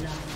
blood.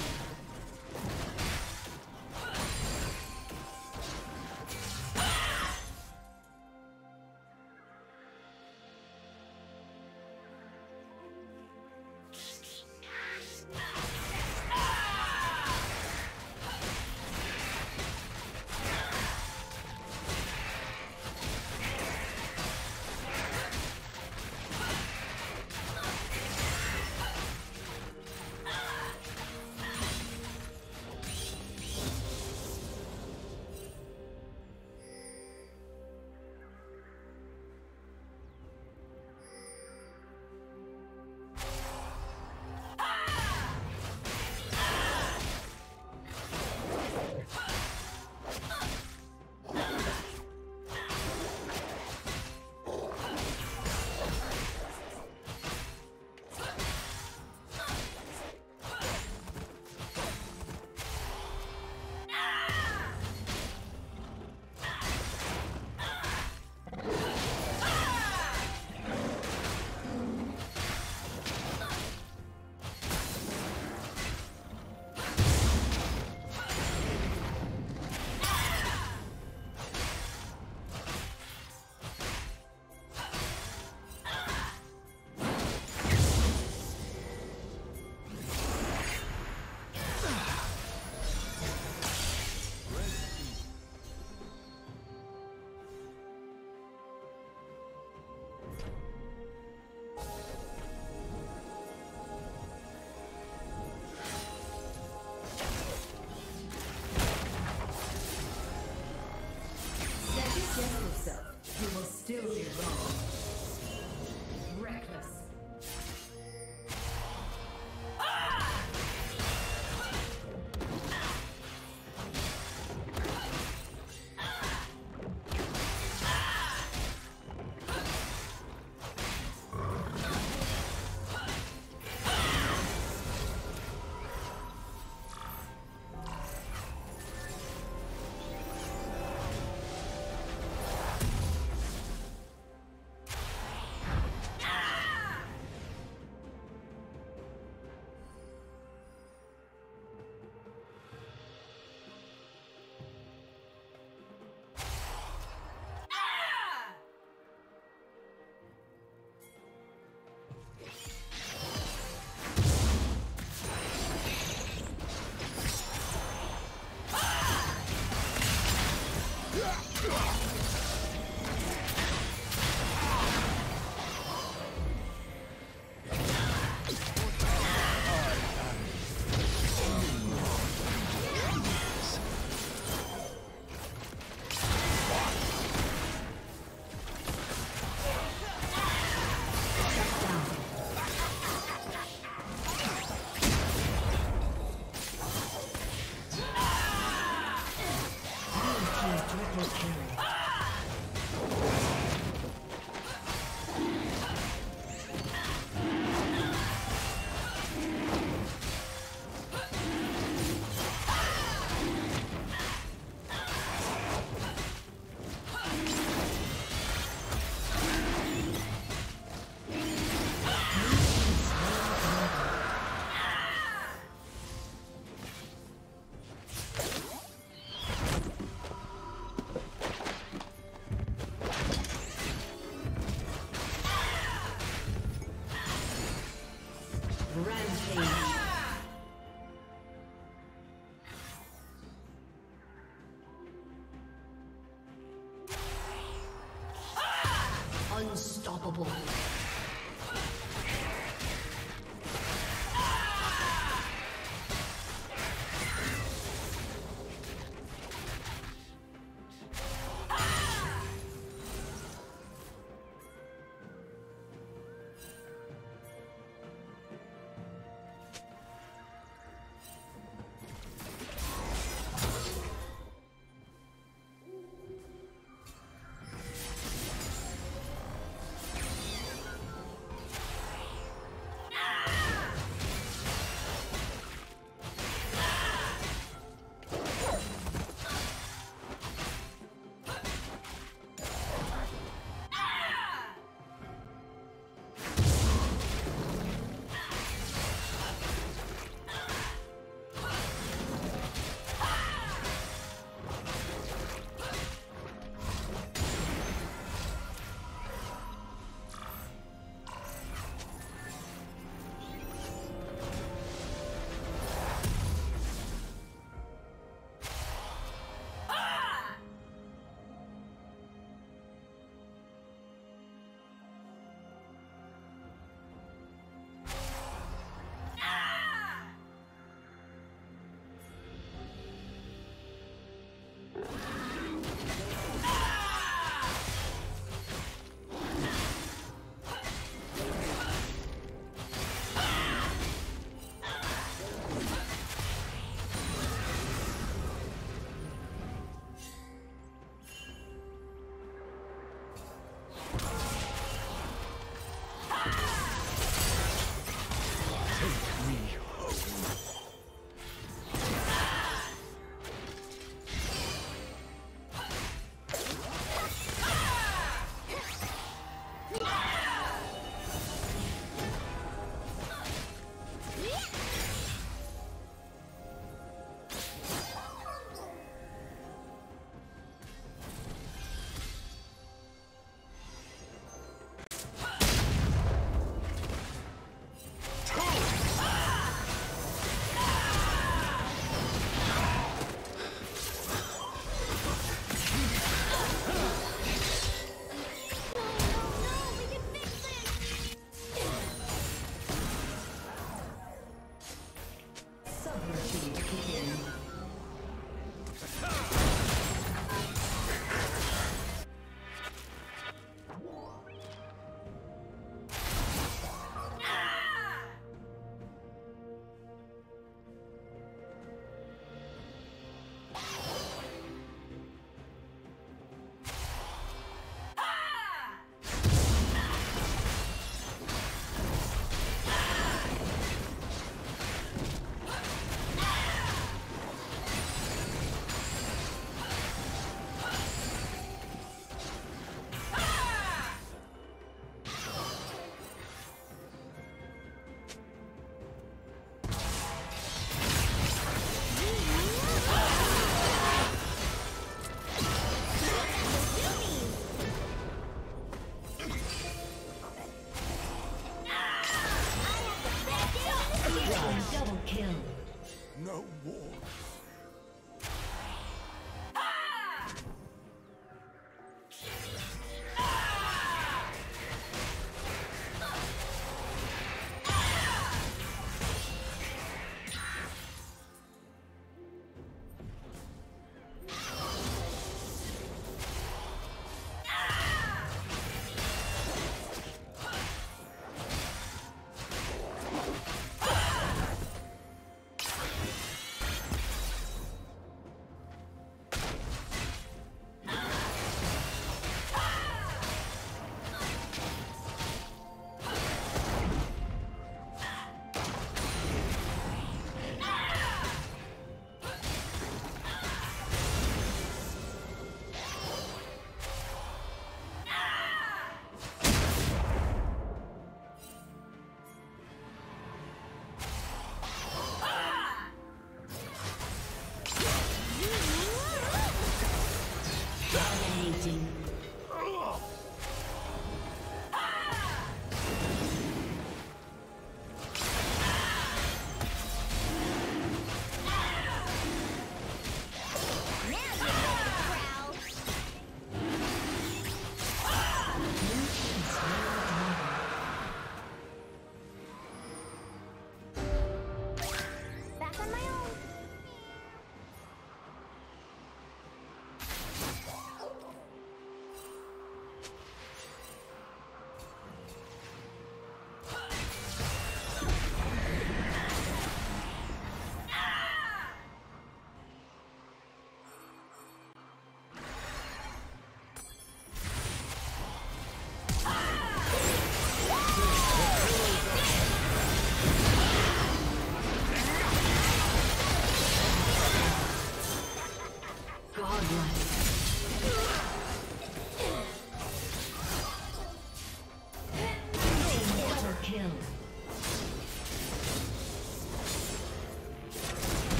Unstoppable.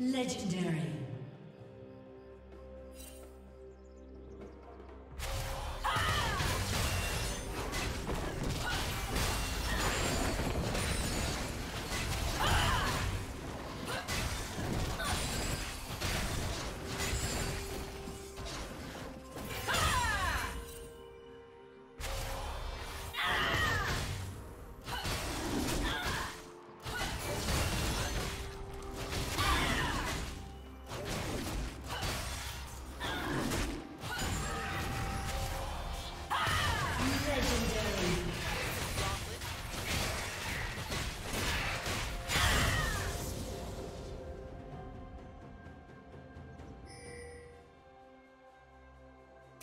Legendary.